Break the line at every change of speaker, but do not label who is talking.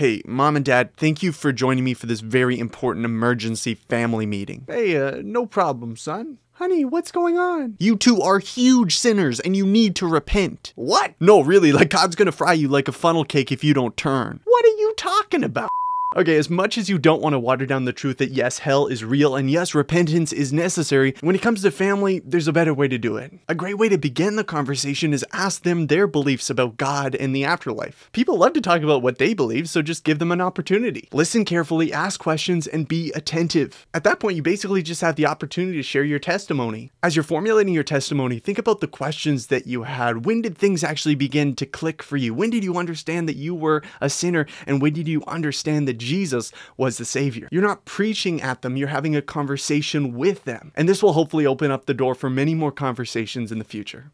Hey, mom and dad, thank you for joining me for this very important emergency family meeting.
Hey, uh, no problem, son. Honey, what's going on?
You two are huge sinners and you need to repent.
What?
No, really, like God's gonna fry you like a funnel cake if you don't turn.
What are you talking about?
Okay, as much as you don't want to water down the truth that yes, hell is real and yes, repentance is necessary, when it comes to family, there's a better way to do it. A great way to begin the conversation is ask them their beliefs about God and the afterlife. People love to talk about what they believe, so just give them an opportunity. Listen carefully, ask questions, and be attentive. At that point, you basically just have the opportunity to share your testimony. As you're formulating your testimony, think about the questions that you had. When did things actually begin to click for you? When did you understand that you were a sinner? And when did you understand that Jesus was the Savior. You're not preaching at them, you're having a conversation with them. And this will hopefully open up the door for many more conversations in the future.